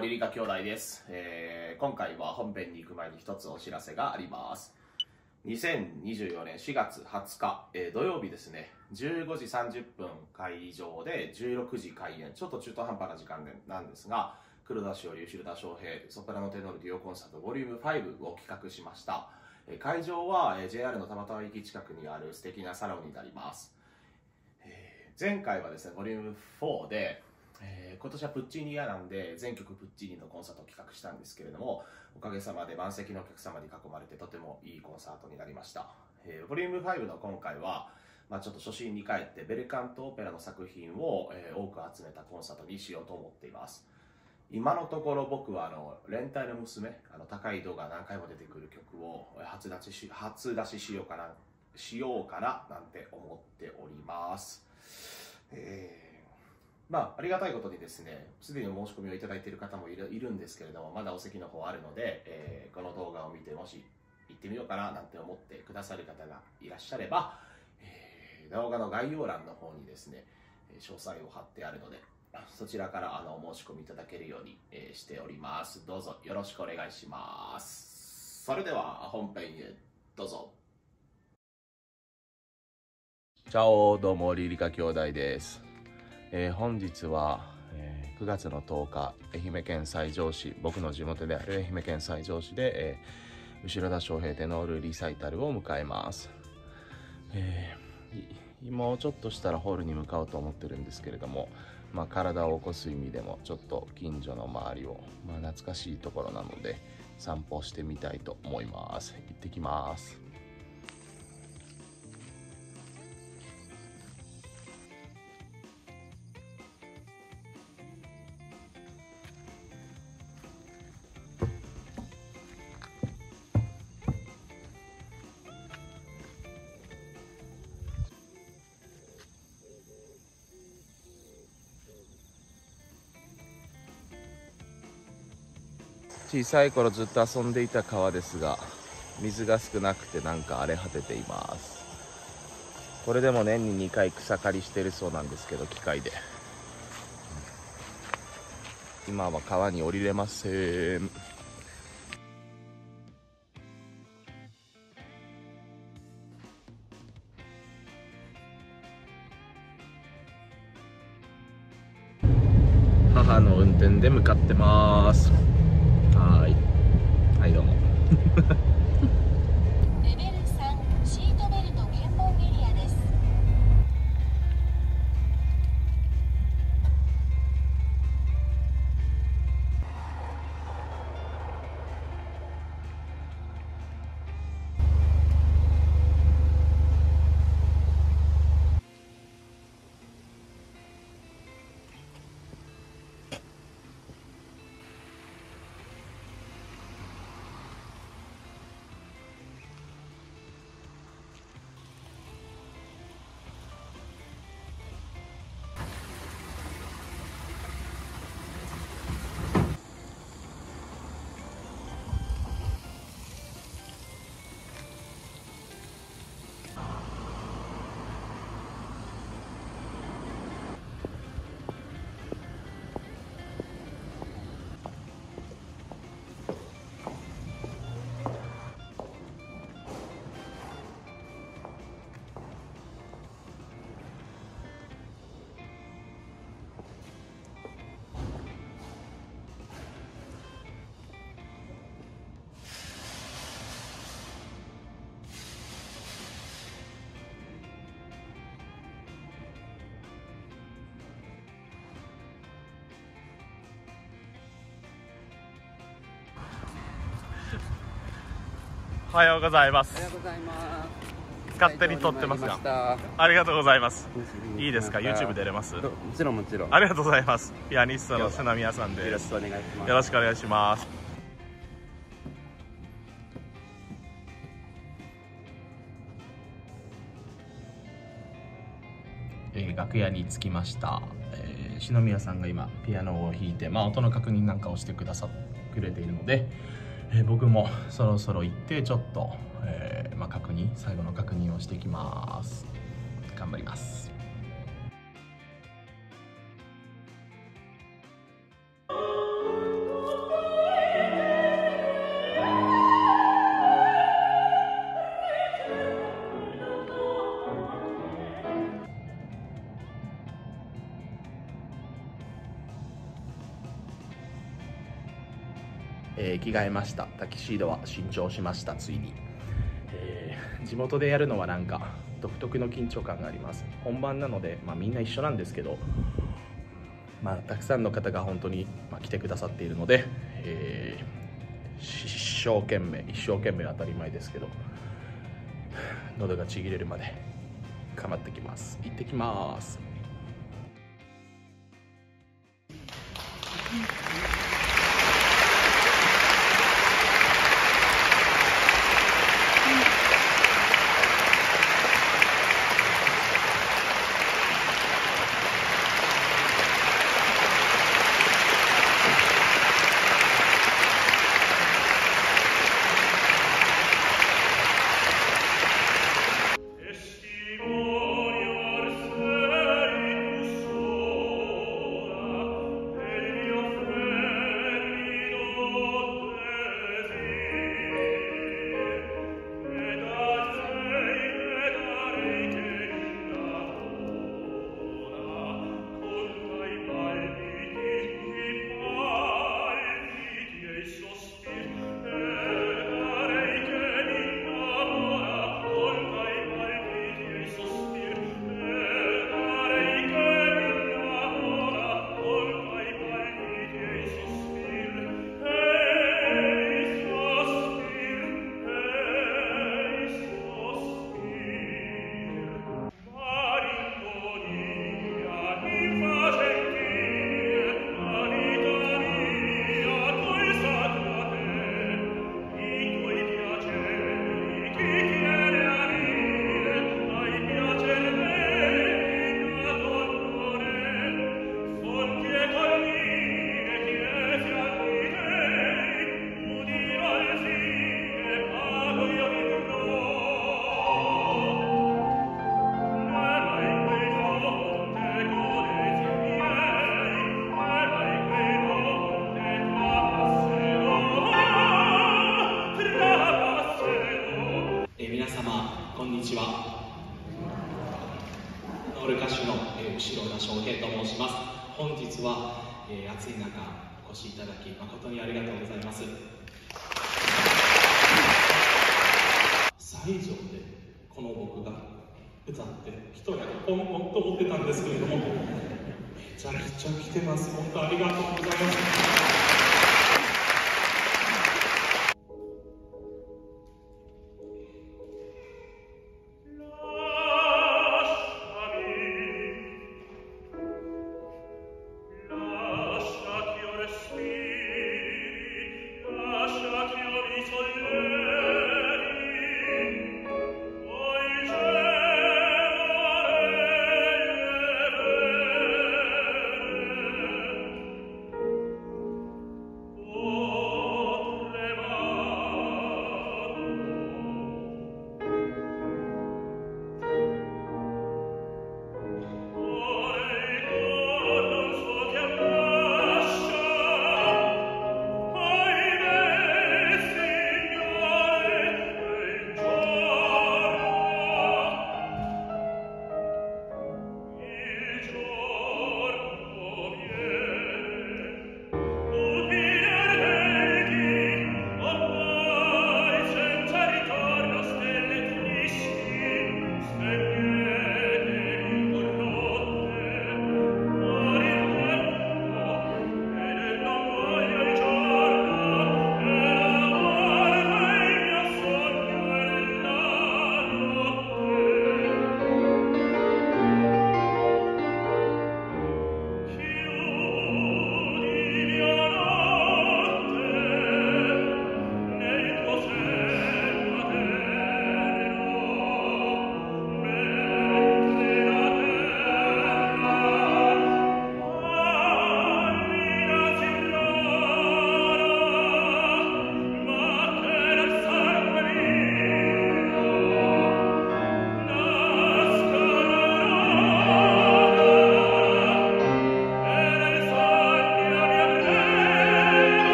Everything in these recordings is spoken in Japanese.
リリカ兄弟です、えー今回は本編に行く前に一つお知らせがあります。2024年4月20日、えー土曜日ですね。15時30分会場で16時開演。ちょっと中途半端な時間でなんですが黒田しおり後田翔平ソプラノテノールデュオコンサート Vol.5 を企画しました。えー会場は、えー JR の玉川駅近くにある素敵なサロンになります、えー前回はですね Vol.4 で、えー今年はプッチーニイヤーなんで全曲プッチーニのコンサートを企画したんですけれどもおかげさまで満席のお客様に囲まれてとてもいいコンサートになりました、えー、Vol.5 の今回はまあ、ちょっと初心に帰ってベルカントオペラの作品を、えー多く集めたコンサートにしようと思っています。今のところ僕はあの連帯の娘あの高い度が何回も出てくる曲を初出しし初出ししようかなしようかななんて思っております、えーまあ、ありがたいことにですねすでにお申し込みをいただいている方もいるいるんですけれどもまだお席の方あるので、えーこの動画を見てもし行ってみようかななんて思ってくださる方がいらっしゃれば、えー動画の概要欄の方にですねえー詳細を貼ってあるのでそちらからあのお申し込みいただけるように、えーしております。どうぞよろしくお願いします。それでは本編へどうぞ。チャオどうもリリカ兄弟です、えー本日は、えー9月の10日愛媛県西条市僕の地元である愛媛県西条市で、えー後田翔平テノールリサイタルを迎えます、えーもうちょっとしたらホールに向かおうと思ってるんですけれども、まあ、体を起こす意味でもちょっと近所の周りを、まあ、懐かしいところなので散歩してみたいと思います。行ってきます。小さい頃ずっと遊んでいた川ですが水が少なくてなんか荒れ果てています。これでも年に2回草刈りしてるそうなんですけど機械で。今は川に降りれません。おはようございます。おはようございます。勝手に撮ってますがが。ありがとうございます。いいですか？YouTube 出れます？もちろんもちろん。ありがとうございます。ピアニストの瀬名宮さんよです。ろしくお願いします。よろしくお願いします。えー楽屋に着きました、えー篠宮さんが今ピアノを弾いて、まあ、音の確認なんかをしてくださくれているので、えー僕もそろそろ行ってちょっと、えーまあ、確認最後の確認をしてきます。頑張ります。着替えました。タキシードは新調しました。ついに、えー地元でやるのはなんか独特の緊張感があります。本番なので、まあ、みんな一緒なんですけど、まあ、たくさんの方が本当に、まあ、来てくださっているので、えー一生懸命一生懸命当たり前ですけど喉がちぎれるまで頑張ってきます。行ってきます。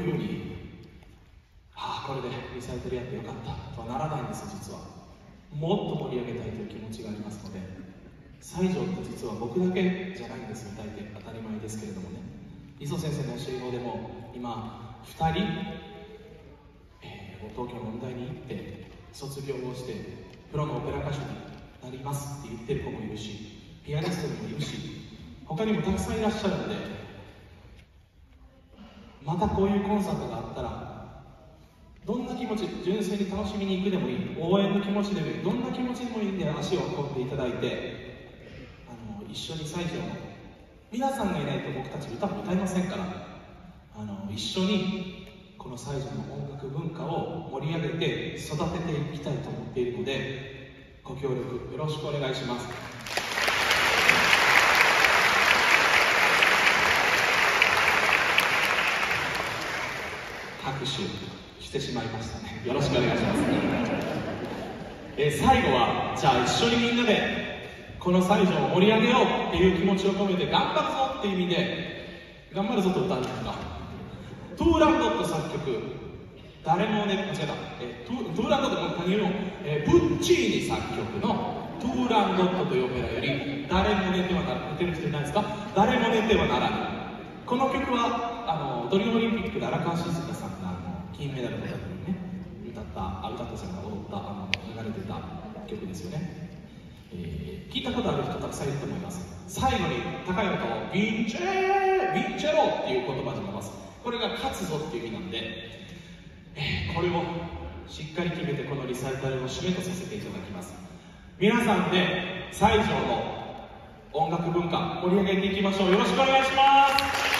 ふうにああこれでリサイクルやってよかったとはならないんです実は。もっと盛り上げたいという気持ちがありますので西条って実は僕だけじゃないんですよ大抵当たり前ですけれどもね。磯先生の教え子でも今2人、えー、東京の音大に行って卒業をしてプロのオペラ歌手になりますって言ってる子もいるしピアニストにもいるし他にもたくさんいらっしゃるのでまたこういうコンサートがあったらどんな気持ち純粋に楽しみに行くでもいい応援の気持ちでもいいどんな気持ちでもいいんで足を運んでいただいてあの一緒に西条の皆さんがいないと僕たち歌も歌いませんからあの一緒にこの西条の音楽文化を盛り上げて育てていきたいと思っているのでご協力よろしくお願いします。拍手してしまいましたね。よろしくお願いします、えー最後はじゃあ一緒にみんなでこの西条を盛り上げようっていう気持ちを込めて頑張るぞっていう意味で頑張るぞと歌うんですか？トゥーランドット作曲。誰もね間違えた、えートゥトゥーランドットの国の、えープッチーニ作曲のトゥーランドットというオペラより誰も寝てはなら寝てる人いないですか誰も寝てはならぬこの曲はあのトリノオリンピックで荒川静香さんが金メダルの時にね歌ったあ歌ったさんが踊ったあの流れてた曲ですよね、えー聞いたことある人たくさんいると思います。最後に高い音をヴィンチェーヴィンチェロっていう言葉で伸ばす。これが勝つぞっていう意味なんで、えーこれをしっかり決めてこのリサイタルを締めとさせていただきます。皆さんで西条の音楽文化盛り上げていきましょう。よろしくお願いします。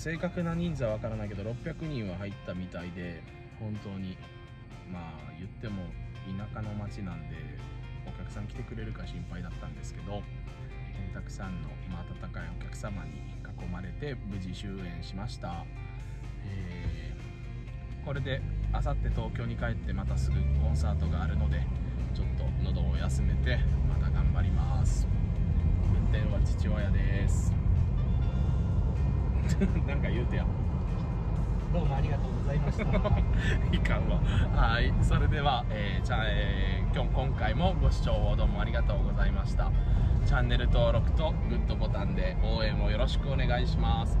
正確な人数は分からないけど600人は入ったみたいで本当に。まあ言っても田舎の町なんでお客さん来てくれるか心配だったんですけど、えーたくさんの、ま、温かいお客様に囲まれて無事終演しました、えーこれであさって東京に帰ってまたすぐコンサートがあるのでちょっと喉を休めてまた頑張ります。運転は父親です。なんか言うてやどうもありがとうございました。いかんわ。はい。それでは、えーじゃあ、えー今日今回もご視聴をどうもありがとうございました。チャンネル登録とグッドボタンで応援をよろしくお願いします。